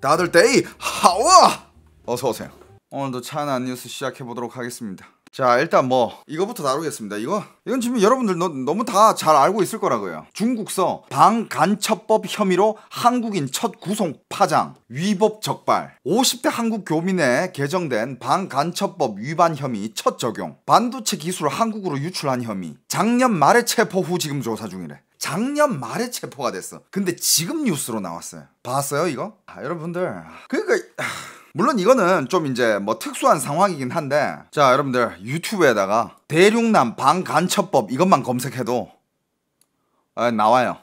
다들 데이 하와 어서 오세요. 오늘도 차나 뉴스 시작해 보도록 하겠습니다. 자 일단 뭐 이거부터 다루겠습니다. 이거 이건 지금 여러분들 너, 너무 다 잘 알고 있을 거라고요. 중국서 반간첩법 혐의로 한국인 첫 구속 파장 위법 적발 50대 한국 교민에 개정된 반간첩법 위반 혐의 첫 적용 반도체 기술 한국으로 유출한 혐의 작년 말에 체포 후 지금 조사 중이래. 작년 말에 체포가 됐어. 근데 지금 뉴스로 나왔어요. 봤어요 이거? 아, 여러분들 그러니까. 하... 물론 이거는 좀 이제 뭐 특수한 상황이긴 한데 자 여러분들 유튜브에다가 대륙남 방간첩법 이것만 검색해도 아, 나와요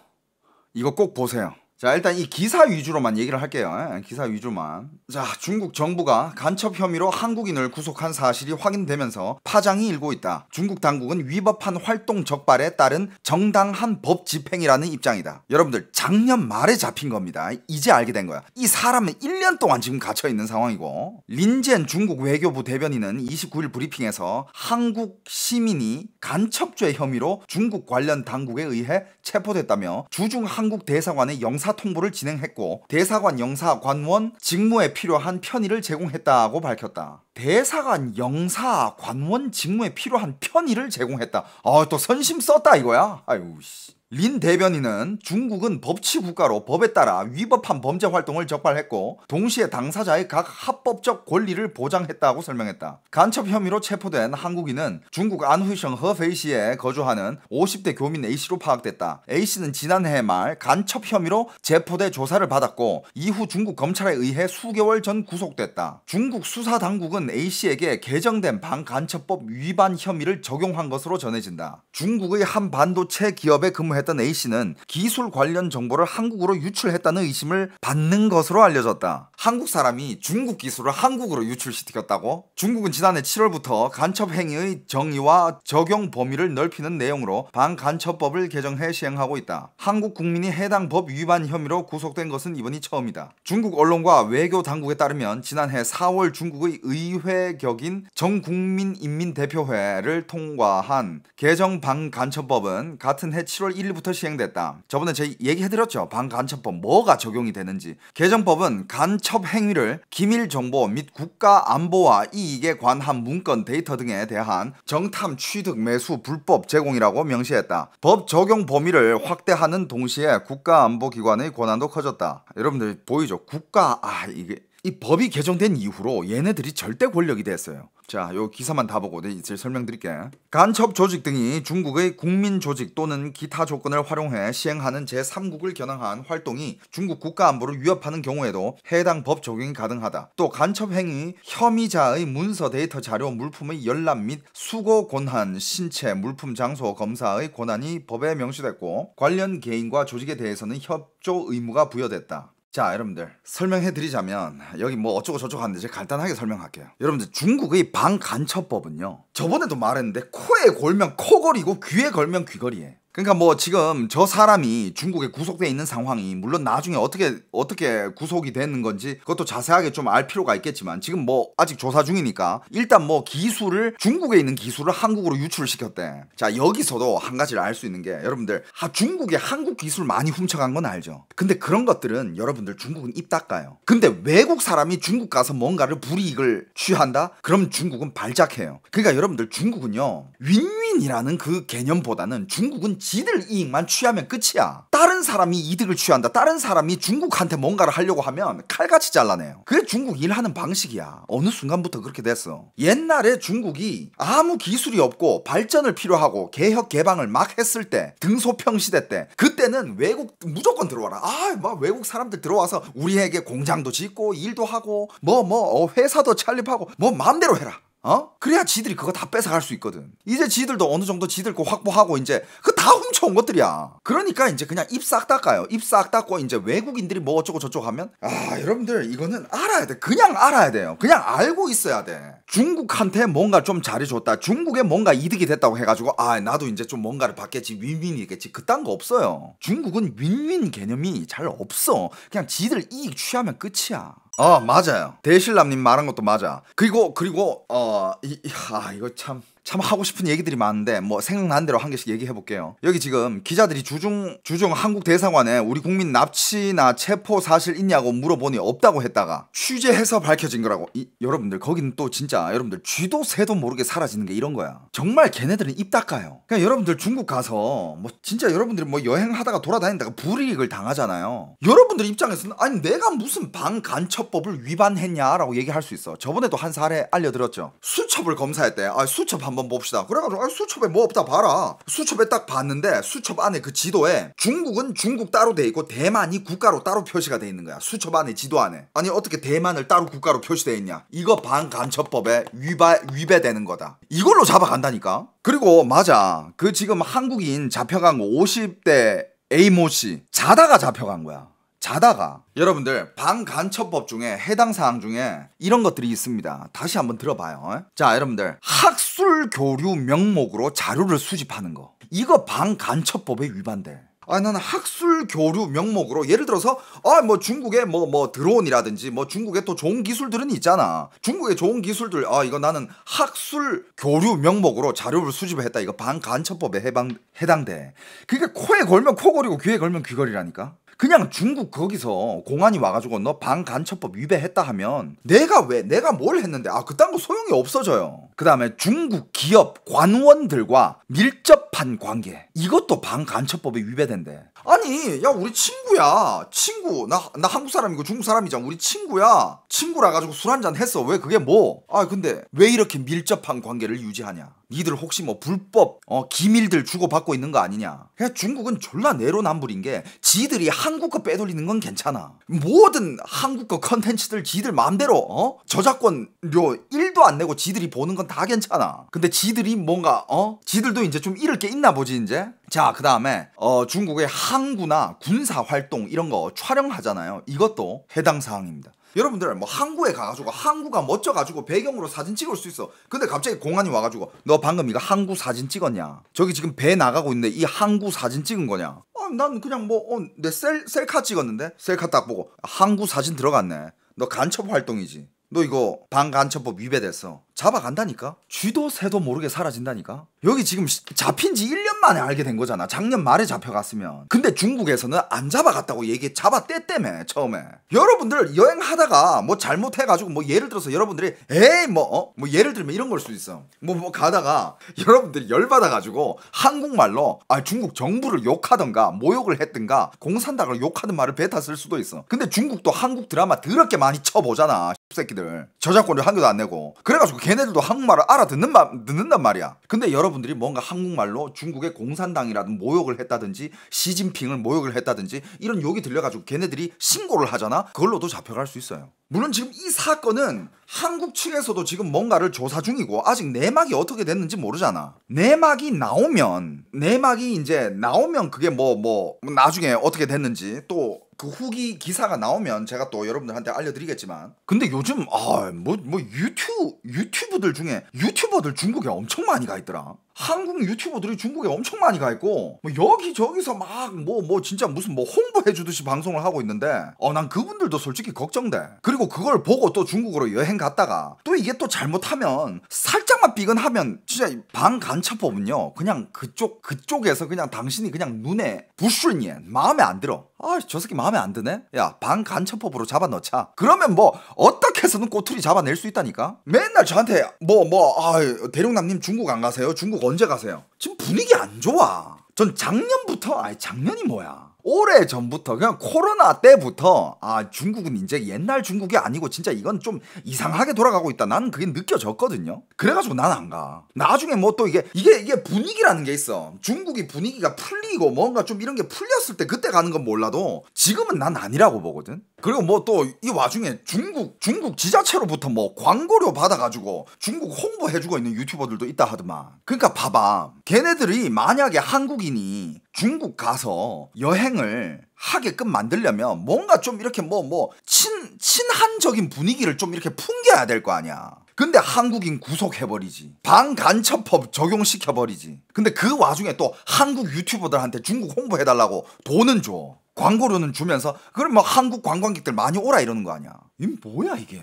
이거 꼭 보세요 자 일단 이 기사 위주로만 얘기를 할게요. 예, 기사 위주만. 자 중국 정부가 간첩 혐의로 한국인을 구속한 사실이 확인되면서 파장이 일고 있다. 중국 당국은 위법한 활동 적발에 따른 정당한 법 집행이라는 입장이다. 여러분들 작년 말에 잡힌 겁니다. 이제 알게 된 거야. 이 사람은 1년 동안 지금 갇혀 있는 상황이고 린젠 중국 외교부 대변인은 29일 브리핑에서 한국 시민이 간첩죄 혐의로 중국 관련 당국에 의해 체포됐다며 주중 한국 대사관의 영상 영사 통보를 진행했고 대사관 영사관원 직무에 필요한 편의를 제공했다고 밝혔다. 대사관 영사 관원 직무에 필요한 편의를 제공했다. 아 또 선심 썼다 이거야. 아유 씨. 린 대변인은 중국은 법치 국가로 법에 따라 위법한 범죄 활동을 적발했고 동시에 당사자의 각 합법적 권리를 보장했다고 설명했다. 간첩 혐의로 체포된 한국인은 중국 안후성 허페이시에 거주하는 50대 교민 A씨로 파악됐다. A씨는 지난해 말 간첩 혐의로 체포돼 조사를 받았고 이후 중국 검찰에 의해 수개월 전 구속됐다. 중국 수사 당국은 A씨에게 개정된 반간첩법 위반 혐의를 적용한 것으로 전해진다. 중국의 한 반도체 근무 했던 A씨는 기술 관련 정보를 한국으로 유출했다는 의심을 받는 것으로 알려졌다. 한국 사람이 중국 기술을 한국으로 유출시켰다고? 중국은 지난해 7월부터 간첩 행위의 정의와 적용 범위를 넓히는 내용으로 반간첩법을 개정해 시행하고 있다. 한국 국민이 해당 법 위반 혐의로 구속된 것은 이번이 처음이다. 중국 언론과 외교 당국에 따르면 지난해 4월 중국의 의회 격인 정국민인민대표회를 통과한 개정 반간첩법은 같은 해 7월 1일 1일부터 시행됐다. 저번에 저희 얘기해드렸죠. 반간첩법 뭐가 적용이 되는지. 개정법은 간첩 행위를 기밀 정보 및 국가 안보와 이익에 관한 문건 데이터 등에 대한 정탐, 취득, 매수, 불법 제공이라고 명시했다. 법 적용 범위를 확대하는 동시에 국가 안보 기관의 권한도 커졌다. 여러분들 보이죠? 국가 아 이게 이 법이 개정된 이후로 얘네들이 절대 권력이 됐어요. 자, 요 기사만 다 보고 네, 이제 설명드릴게. 간첩 조직 등이 중국의 국민 조직 또는 기타 조건을 활용해 시행하는 제3국을 겨냥한 활동이 중국 국가 안보를 위협하는 경우에도 해당 법 적용이 가능하다. 또 간첩 행위 혐의자의 문서 데이터 자료 물품의 열람 및 수거 권한 신체 물품 장소 검사의 권한이 법에 명시됐고 관련 개인과 조직에 대해서는 협조 의무가 부여됐다. 자 여러분들 설명해 드리자면 여기 뭐 어쩌고 저쩌고 하는데 제가 간단하게 설명할게요. 여러분들 중국의 방간첩법은요 저번에도 말했는데 코에 걸면 코걸이고 귀에 걸면 귀걸이에 그러니까 뭐 지금 저 사람이 중국에 구속돼 있는 상황이 물론 나중에 어떻게 어떻게 구속이 되는 건지 그것도 자세하게 좀 알 필요가 있겠지만 지금 뭐 아직 조사 중이니까 일단 뭐 기술을 중국에 있는 기술을 한국으로 유출시켰대. 자 여기서도 한 가지를 알 수 있는 게 여러분들 하, 중국에 한국 기술 많이 훔쳐간 건 알죠. 근데 그런 것들은 여러분들 중국은 입 닦아요. 근데 외국 사람이 중국 가서 뭔가를 불이익을 취한다? 그럼 중국은 발작해요. 그러니까 여러분들 중국은요 윈윈이라는 그 개념보다는 중국은 지들 이익만 취하면 끝이야. 다른 사람이 이득을 취한다. 다른 사람이 중국한테 뭔가를 하려고 하면 칼같이 잘라내요. 그게 중국 일하는 방식이야. 어느 순간부터 그렇게 됐어. 옛날에 중국이 아무 기술이 없고 발전을 필요하고 개혁 개방을 막 했을 때 등소평 시대 때 그때는 외국 무조건 들어와라. 아, 막 외국 사람들 들어와서 우리에게 공장도 짓고 일도 하고 뭐뭐 뭐, 어, 회사도 창립하고 뭐 마음대로 해라. 어? 그래야 지들이 그거 다 뺏어갈 수 있거든. 이제 지들도 어느 정도 지들 거 확보하고 이제 그 다 훔쳐온 것들이야. 그러니까 이제 그냥 입 싹 닦아요. 입 싹 닦고 이제 외국인들이 뭐 어쩌고 저쩌고 하면 아 여러분들 이거는 알아야 돼. 그냥 알아야 돼요. 그냥 알고 있어야 돼. 중국한테 뭔가 좀 잘해줬다. 중국에 뭔가 이득이 됐다고 해가지고 아 나도 이제 좀 뭔가를 받겠지 윈윈이겠지. 그딴 거 없어요. 중국은 윈윈 개념이 잘 없어. 그냥 지들 이익 취하면 끝이야. 어 맞아요. 대실남님 말한 것도 맞아. 그리고 그리고 어 이 아, 이거 참 참 하고 싶은 얘기들이 많은데 뭐 생각난 대로 한 개씩 얘기해 볼게요. 여기 지금 기자들이 주중 주중 한국 대사관에 우리 국민 납치나 체포 사실 있냐고 물어보니 없다고 했다가 취재해서 밝혀진 거라고. 이, 여러분들 거기는 또 진짜 여러분들 쥐도 새도 모르게 사라지는 게 이런 거야. 정말 걔네들은 입 닦아요. 그냥 여러분들 중국 가서 뭐 진짜 여러분들이 뭐 여행하다가 돌아다니다가 불이익을 당하잖아요. 여러분들 입장에서는 아니 내가 무슨 방간첩법을 위반했냐라고 얘기할 수 있어. 저번에도 한 사례 알려드렸죠. 수첩을 검사할 때 아, 수첩 한번 봅시다. 그래가지고 아, 수첩에 뭐 없다 봐라. 수첩에 딱 봤는데 수첩 안에 그 지도에 중국은 중국 따로 돼 있고 대만이 국가로 따로 표시가 돼 있는 거야. 수첩 안에 지도 안에. 아니 어떻게 대만을 따로 국가로 표시돼 있냐? 이거 반간첩법에 위반 위배되는 거다. 이걸로 잡아간다니까. 그리고 맞아. 그 지금 한국인 잡혀간 거 50대 A모 씨 자다가 잡혀간 거야. 자다가 여러분들 방간첩법 중에 해당 사항 중에 이런 것들이 있습니다. 다시 한번 들어봐요. 자, 여러분들 학술 교류 명목으로 자료를 수집하는 거. 이거 방간첩법에 위반돼. 아, 나는 학술 교류 명목으로 예를 들어서 아, 뭐 중국에 뭐뭐 드론이라든지 뭐 중국에 또 좋은 기술들은 있잖아. 중국의 좋은 기술들 아, 이거 나는 학술 교류 명목으로 자료를 수집했다. 이거 반간첩법에 해방 해당돼. 그게 코에 걸면 코걸이고 귀에 걸면 귀걸이라니까. 그냥 중국 거기서 공안이 와가지고 너 방간첩법 위배했다 하면 내가 왜 내가 뭘 했는데 아 그딴 거 소용이 없어져요. 그 다음에 중국 기업 관원들과 밀접한 관계 이것도 방간첩법에 위배된대. 아니 야 우리 친구야. 친구. 나 나 한국 사람이고 중국 사람이잖아. 우리 친구야. 친구라 가지고 술 한잔 했어. 왜 그게 뭐? 아 근데 왜 이렇게 밀접한 관계를 유지하냐? 니들 혹시 뭐 불법 어 기밀들 주고받고 있는 거 아니냐? 그냥 중국은 졸라 내로남불인 게 지들이 한국 거 빼돌리는 건 괜찮아. 모든 한국 거 컨텐츠들 지들 마음대로 어? 저작권료 1도 안 내고 지들이 보는 건 다 괜찮아. 근데 지들이 뭔가 어? 지들도 이제 좀 잃을 게 있나 보지 이제 자, 그 다음에, 어, 중국의 항구나 군사 활동 이런 거 촬영하잖아요. 이것도 해당 사항입니다. 여러분들, 뭐, 항구에 가가지고, 항구가 멋져가지고 배경으로 사진 찍을 수 있어. 근데 갑자기 공안이 와가지고, 너 방금 이거 항구 사진 찍었냐? 저기 지금 배 나가고 있는데 이 항구 사진 찍은 거냐? 어, 난 그냥 뭐, 어, 내 셀, 셀카 찍었는데? 셀카 딱 보고, 항구 사진 들어갔네. 너 간첩 활동이지. 너 이거 방간첩법 위배됐어. 잡아간다니까? 쥐도 새도 모르게 사라진다니까? 여기 지금 잡힌 지 1년 만에 알게 된 거잖아. 작년 말에 잡혀갔으면. 근데 중국에서는 안 잡아갔다고 얘기 잡아떼때며 처음에. 여러분들 여행하다가 뭐 잘못해가지고 뭐 예를 들어서 여러분들이 에이 뭐, 어? 뭐 예를 들면 이런 걸 수 있어. 뭐, 뭐 가다가 여러분들이 열받아가지고 한국말로 아, 중국 정부를 욕하던가 모욕을 했든가 공산당을 욕하는 말을 뱉었을 수도 있어. 근데 중국도 한국 드라마 더럽게 많이 쳐보잖아. 새끼들. 저작권료 한 개도 안 내고. 그래가지고 걔네들도 한국말을 알아듣는 마, 듣는단 말이야. 근데 여러분들이 뭔가 한국말로 중국의 공산당이라든 모욕을 했다든지 시진핑을 모욕을 했다든지 이런 욕이 들려가지고 걔네들이 신고를 하잖아. 그걸로도 잡혀갈 수 있어요. 물론 지금 이 사건은 한국 측에서도 지금 뭔가를 조사 중이고 아직 내막이 어떻게 됐는지 모르잖아. 내막이 나오면 내막이 이제 나오면 그게 뭐뭐 뭐 나중에 어떻게 됐는지 또 그 후기 기사가 나오면 제가 또 여러분들한테 알려드리겠지만 근데 요즘 아뭐뭐 유튜브 유튜브들 중에 유튜버들 중국에 엄청 많이 가 있더라. 한국 유튜버들이 중국에 엄청 많이 가 있고 뭐 여기 저기서 막 뭐뭐 뭐 진짜 무슨 뭐 홍보해 주듯이 방송을 하고 있는데 어 난 그분들도 솔직히 걱정돼. 그리고 그걸 보고 또 중국으로 여행 갔다가 또 이게 또 잘못하면 살짝만 삐근하면 진짜 방간첩법은요 그냥 그쪽 그쪽에서 그냥 당신이 그냥 눈에 부술니엔 마음에 안 들어. 아 저 새끼 마음에 안 드네. 야 방간첩법으로 잡아 넣자. 그러면 뭐 어떻게 해서는 꼬투리 잡아낼 수 있다니까. 맨날 저한테 뭐 뭐 아 대륙남님 중국 안 가세요? 중국 언제 가세요? 지금 분위기 안 좋아. 전 작년부터 아니 작년이 뭐야? 오래 전부터 그냥 코로나 때부터 아 중국은 이제 옛날 중국이 아니고 진짜 이건 좀 이상하게 돌아가고 있다. 나는 그게 느껴졌거든요. 그래가지고 난 안 가. 나중에 뭐 또 이게 이게 이게 분위기라는 게 있어. 중국이 분위기가 풀리고 뭔가 좀 이런 게 풀렸을 때 그때 가는 건 몰라도 지금은 난 아니라고 보거든. 그리고 뭐 또 이 와중에 중국 중국 지자체로부터 뭐 광고료 받아가지고 중국 홍보해주고 있는 유튜버들도 있다 하더만. 그러니까 봐봐. 걔네들이 만약에 한국인이 중국 가서 여행을 하게끔 만들려면 뭔가 좀 이렇게 뭐 뭐 친 친한적인 분위기를 좀 이렇게 풍겨야 될 거 아니야. 근데 한국인 구속해버리지. 반간첩법 적용시켜버리지. 근데 그 와중에 또 한국 유튜버들한테 중국 홍보해달라고 돈은 줘. 광고료는 주면서 그럼 뭐 한국 관광객들 많이 오라 이러는 거 아니야. 이 뭐야 이게.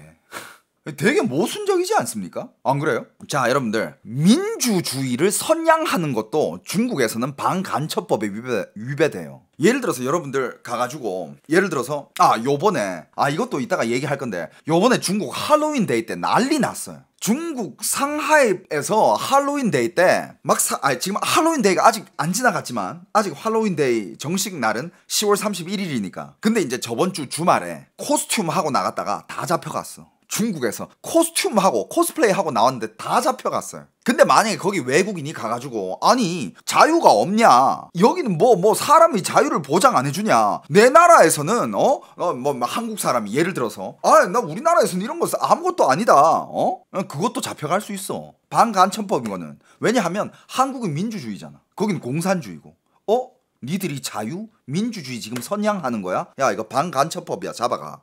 되게 모순적이지 않습니까? 안 그래요? 자, 여러분들. 민주주의를 선양하는 것도 중국에서는 반간첩법에 위배, 위배돼요. 예를 들어서 여러분들 가가지고 예를 들어서 아 요번에 아 이것도 이따가 얘기할 건데 요번에 중국 할로윈 데이 때 난리 났어요. 중국 상하이에서 할로윈 데이 때 막 아 지금 할로윈 데이가 아직 안 지나갔지만 아직 할로윈 데이 정식 날은 10월 31일이니까 근데 이제 저번 주 주말에 코스튬 하고 나갔다가 다 잡혀갔어. 중국에서 코스튬하고 코스플레이하고 나왔는데 다 잡혀갔어요. 근데 만약에 거기 외국인이 가가지고 아니 자유가 없냐? 여기는 뭐뭐 뭐 사람이 자유를 보장 안 해주냐? 내 나라에서는 어뭐 어, 뭐 한국 사람이 예를 들어서 아 나 우리나라에서는 이런 거 아무것도 아니다. 어? 그것도 잡혀갈 수 있어. 반간첩법인 거는. 왜냐하면 한국은 민주주의잖아. 거긴 공산주의고 어? 니들이 자유? 민주주의 지금 선양하는 거야? 야 이거 반간첩법이야 잡아가.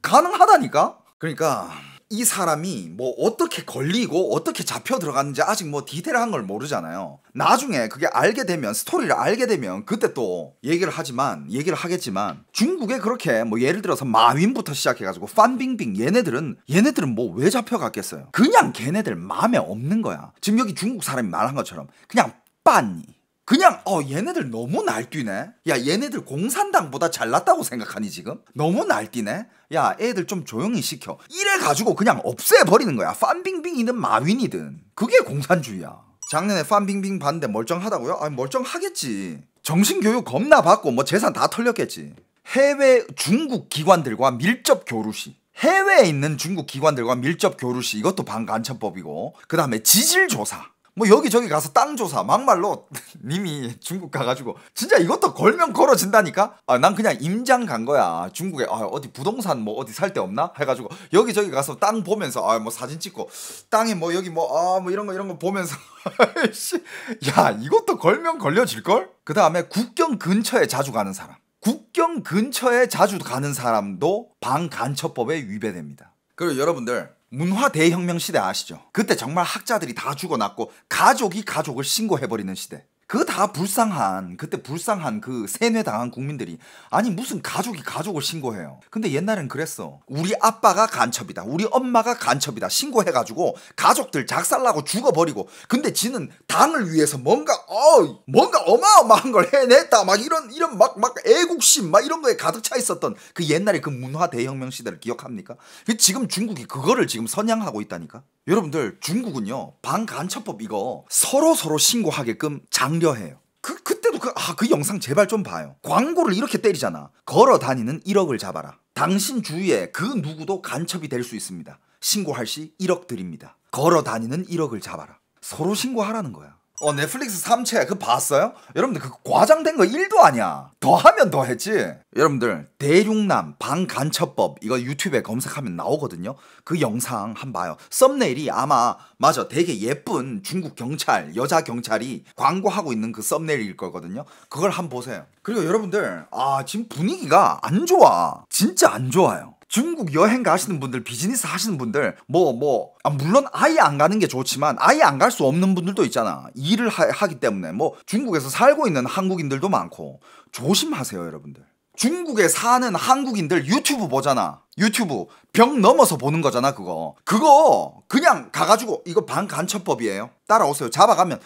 가능하다니까 그러니까 이 사람이 뭐 어떻게 걸리고 어떻게 잡혀 들어갔는지 아직 뭐 디테일한 걸 모르잖아요. 나중에 그게 알게 되면 스토리를 알게 되면 그때 또 얘기를 하지만 얘기를 하겠지만 중국에 그렇게 뭐 예를 들어서 마윈부터 시작해가지고 판빙빙 얘네들은 얘네들은 뭐 왜 잡혀갔겠어요. 그냥 걔네들 마음에 없는 거야. 지금 여기 중국 사람이 말한 것처럼 그냥 빤니 그냥 어 얘네들 너무 날뛰네. 야 얘네들 공산당보다 잘났다고 생각하니 지금? 너무 날뛰네. 야 애들 좀 조용히 시켜. 이래 가지고 그냥 없애버리는 거야. 판빙빙이든 마윈이든 그게 공산주의야. 작년에 판빙빙 봤는데 멀쩡하다고요? 아니 멀쩡하겠지. 정신교육 겁나 받고 뭐 재산 다 털렸겠지. 해외 중국 기관들과 밀접 교류시. 해외에 있는 중국 기관들과 밀접 교류시 이것도 반간첩법이고 그 다음에 지질조사 뭐 여기저기 가서 땅 조사 막말로 님이 중국 가가지고 진짜 이것도 걸면 걸어진다니까? 아 난 그냥 임장 간 거야. 중국에 아 어디 부동산 뭐 어디 살 데 없나? 해가지고 여기저기 가서 땅 보면서 아 뭐 사진 찍고 땅에 뭐 여기 뭐 아뭐 이런 거 이런 거 보면서 야 이것도 걸면 걸려질 걸? 그 다음에 국경 근처에 자주 가는 사람. 국경 근처에 자주 가는 사람도 방간첩법에 위배됩니다. 그리고 여러분들 문화 대혁명 시대 아시죠? 그때 정말 학자들이 다 죽어났고 가족이 가족을 신고해버리는 시대. 그 다 불쌍한 그때 불쌍한 그 세뇌 당한 국민들이 아니 무슨 가족이 가족을 신고해요. 근데 옛날엔 그랬어. 우리 아빠가 간첩이다. 우리 엄마가 간첩이다. 신고해가지고 가족들 작살나고 죽어버리고 근데 지는 당을 위해서 뭔가 어 뭔가 어마어마한 걸 해냈다. 막 이런 이런 막막 애국심 막 이런 거에 가득 차 있었던 그 옛날에 그 문화 대혁명 시대를 기억합니까? 그 지금 중국이 그거를 지금 선양하고 있다니까. 여러분들 중국은요 반간첩법 이거 서로 서로 신고하게끔 장려해요. 그 그때도 그 아그 그 영상 제발 좀 봐요. 광고를 이렇게 때리잖아. 걸어 다니는 1억을 잡아라. 당신 주위에 그 누구도 간첩이 될 수 있습니다. 신고할 시 1억 드립니다. 걸어 다니는 1억을 잡아라. 서로 신고하라는 거야. 어 넷플릭스 3채 그 봤어요? 여러분들 그 과장된 거 1도 아니야. 더 하면 더 했지. 여러분들 대륙남 방간첩법 이거 유튜브에 검색하면 나오거든요. 그 영상 한번 봐요. 썸네일이 아마 맞아. 되게 예쁜 중국 경찰 여자 경찰이 광고하고 있는 그 썸네일일 거거든요. 그걸 한번 보세요. 그리고 여러분들 아 지금 분위기가 안 좋아. 진짜 안 좋아요 중국 여행 가시는 분들, 비즈니스 하시는 분들, 뭐, 뭐, 아, 물론 아예 안 가는 게 좋지만 아예 안 갈 수 없는 분들도 있잖아. 일을 하, 기 때문에. 뭐, 중국에서 살고 있는 한국인들도 많고. 조심하세요, 여러분들. 중국에 사는 한국인들 유튜브 보잖아. 유튜브. 병 넘어서 보는 거잖아, 그거. 그거 그냥 가가지고 이거 반간첩법이에요. 따라오세요. 잡아가면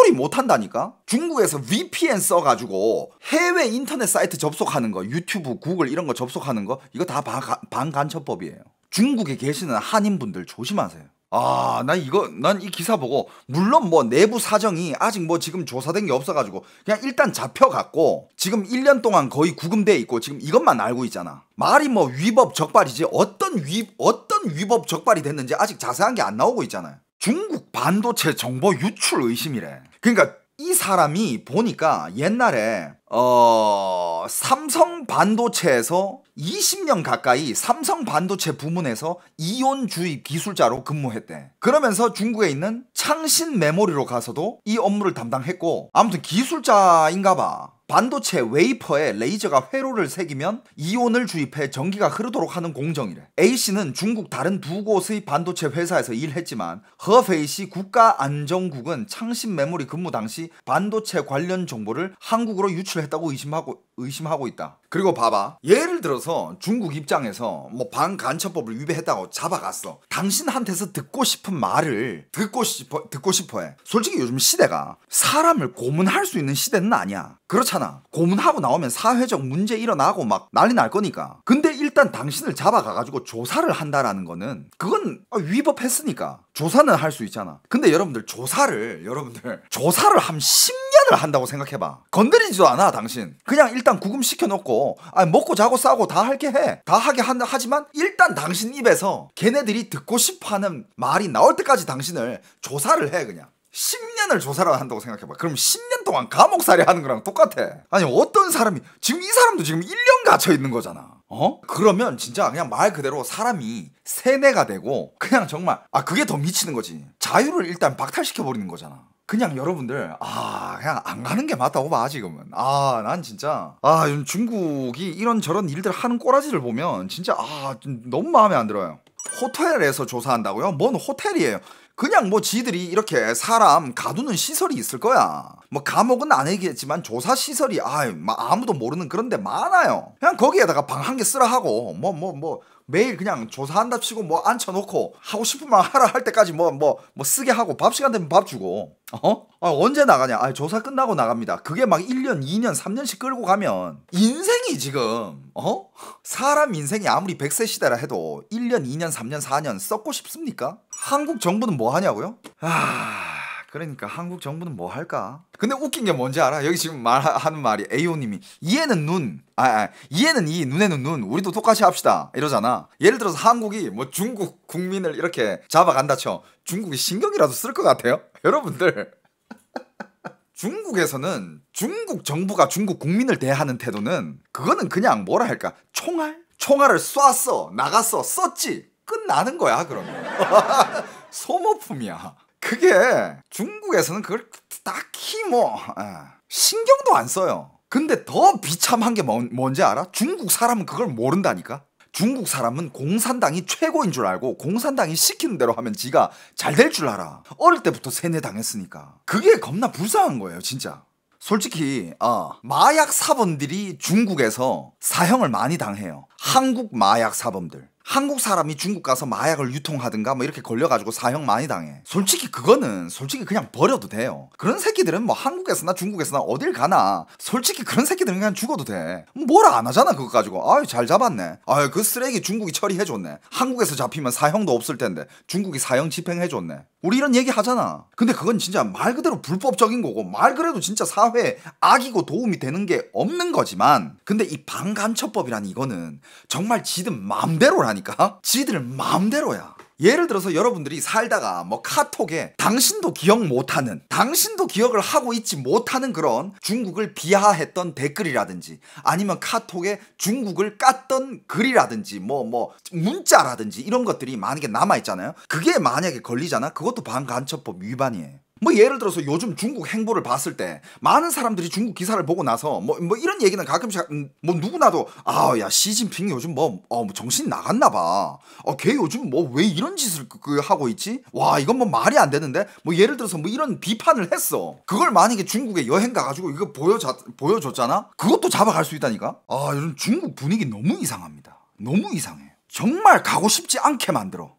찍소리 못 한다니까? 중국에서 VPN 써가지고 해외 인터넷 사이트 접속하는 거, 유튜브, 구글 이런 거 접속하는 거, 이거 다 반간첩법이에요. 중국에 계시는 한인분들 조심하세요. 아, 나 이거, 난 이 기사 보고, 물론 뭐 내부 사정이 아직 뭐 지금 조사된 게 없어가지고, 그냥 일단 잡혀갔고, 지금 1년 동안 거의 구금돼 있고, 지금 이것만 알고 있잖아. 말이 뭐 위법 적발이지, 어떤 위, 어떤 위법 적발이 됐는지 아직 자세한 게 안 나오고 있잖아요. 중국 반도체 정보 유출 의심이래. 그러니까 이 사람이 보니까 옛날에 어 삼성 반도체에서 20년 가까이 삼성 반도체 부문에서 이온 주입 기술자로 근무했대. 그러면서 중국에 있는 창신 메모리로 가서도 이 업무를 담당했고 아무튼 기술자인가 봐. 반도체 웨이퍼에 레이저가 회로를 새기면 이온을 주입해 전기가 흐르도록 하는 공정이래. A씨는 중국 다른 두 곳의 반도체 회사에서 일했지만 허페이시 국가안정국은 창신 메모리 근무 당시 반도체 관련 정보를 한국으로 유출했다고 의심하고 의심하고 있다. 그리고 봐봐. 예를 들어서 중국 입장에서 뭐 반간첩법을 위배했다고 잡아갔어. 당신한테서 듣고 싶은 말을 듣고 싶어 듣고 싶어 해. 솔직히 요즘 시대가 사람을 고문할 수 있는 시대는 아니야. 그렇잖아. 고문하고 나오면 사회적 문제 일어나고 막 난리 날 거니까. 근데 일단 당신을 잡아가 가지고 조사를 한다라는 거는 그건 위법했으니까 조사는 할 수 있잖아. 근데 여러분들 조사를 여러분들 조사를 한 10년 을 한다고 생각해봐. 건드리지도 않아 당신. 그냥 일단 구금 시켜 놓고 아 먹고 자고 싸고 다 할게 해. 다 하게 한, 하지만 일단 당신 입에서 걔네들이 듣고 싶어하는 말이 나올 때까지 당신을 조사를 해 그냥. 10년을 조사를 한다고 생각해봐. 그럼 10년 동안 감옥살이 하는 거랑 똑같아. 아니, 어떤 사람이, 지금 이 사람도 지금 1년 갇혀 있는 거잖아. 어? 그러면 진짜 그냥 말 그대로 사람이 세뇌가 되고, 그냥 정말, 아, 그게 더 미치는 거지. 자유를 일단 박탈시켜버리는 거잖아. 그냥 여러분들 아 그냥 안 가는 게 맞다고 봐 지금은 아 난 진짜 아 요즘 중국이 이런 저런 일들 하는 꼬라지를 보면 진짜 아 너무 마음에 안 들어요 호텔에서 조사한다고요? 뭔 호텔이에요 그냥 뭐 지들이 이렇게 사람 가두는 시설이 있을 거야. 뭐 감옥은 아니겠지만 조사 시설이 아 아무도 모르는 그런 데 많아요. 그냥 거기에다가 방 한 개 쓰라 하고 뭐 뭐, 뭐 매일 그냥 조사한다 치고 뭐 앉혀놓고 하고 싶은 말 하라 할 때까지 뭐뭐 뭐 쓰게 하고 밥 시간 되면 밥 주고 어? 아, 언제 나가냐? 아, 조사 끝나고 나갑니다. 그게 막 1년, 2년, 3년씩 끌고 가면 인생이 지금 어? 사람 인생이 아무리 100세 시대라 해도 1년, 2년, 3년, 4년 썩고 싶습니까? 한국 정부는 뭐 하냐고요? 아... 그러니까 한국 정부는 뭐 할까? 근데 웃긴 게 뭔지 알아? 여기 지금 말하는 말이 에이오님이 이해는 눈, 아, 아 이해는 이, 눈에는 눈. 우리도 똑같이 합시다. 이러잖아. 예를 들어서 한국이 뭐 중국 국민을 이렇게 잡아간다 쳐. 중국이 신경이라도 쓸 것 같아요? 여러분들. 중국에서는 중국 정부가 중국 국민을 대하는 태도는 그거는 그냥 뭐라 할까? 총알? 총알을 쏘았어. 나갔어. 썼지. 끝나는 거야, 그러면. 소모품이야. 그게 중국에서는 그걸 딱히 뭐 아, 신경도 안 써요. 근데 더 비참한 게 뭔, 뭔지 알아? 중국 사람은 그걸 모른다니까. 중국 사람은 공산당이 최고인 줄 알고 공산당이 시키는 대로 하면 지가 잘 될 줄 알아. 어릴 때부터 세뇌 당했으니까. 그게 겁나 불쌍한 거예요, 진짜. 솔직히 어, 마약 사범들이 중국에서 사형을 많이 당해요. 한국 마약 사범들. 한국 사람이 중국 가서 마약을 유통하든가 뭐 이렇게 걸려가지고 사형 많이 당해. 솔직히 그거는 솔직히 그냥 버려도 돼요. 그런 새끼들은 뭐 한국에서나 중국에서나 어딜 가나 솔직히 그런 새끼들은 그냥 죽어도 돼. 뭐라 안 하잖아 그거 가지고. 아유 잘 잡았네. 아유 그 쓰레기 중국이 처리해줬네. 한국에서 잡히면 사형도 없을 텐데 중국이 사형 집행해줬네. 우리 이런 얘기 하잖아. 근데 그건 진짜 말 그대로 불법적인 거고 말 그래도 진짜 사회에 악이고 도움이 되는 게 없는 거지만 근데 이 방간첩법이란 이거는 정말 지들 마음대로라니 까. 지들 마음대로야. 예를 들어서 여러분들이 살다가 뭐 카톡에 당신도 기억 못하는, 당신도 기억을 하고 있지 못하는 그런 중국을 비하했던 댓글이라든지 아니면 카톡에 중국을 깠던 글이라든지 뭐뭐 뭐 문자라든지 이런 것들이 만약에 남아 있잖아요. 그게 만약에 걸리잖아? 그것도 반간첩법 위반이에요. 뭐 예를 들어서 요즘 중국 행보를 봤을 때 많은 사람들이 중국 기사를 보고 나서 뭐, 뭐 이런 얘기는 가끔씩 음, 뭐 누구나도 아 야 시진핑이 요즘 뭐, 어, 뭐 정신 나갔나 봐. 어, 걔 요즘 뭐 왜 이런 짓을 그, 그 하고 있지? 와 이건 뭐 말이 안 되는데 뭐 예를 들어서 뭐 이런 비판을 했어. 그걸 만약에 중국에 여행 가가지고 이거 보여자, 보여줬잖아? 그것도 잡아갈 수 있다니까? 아 요즘 중국 분위기 너무 이상합니다. 너무 이상해. 정말 가고 싶지 않게 만들어.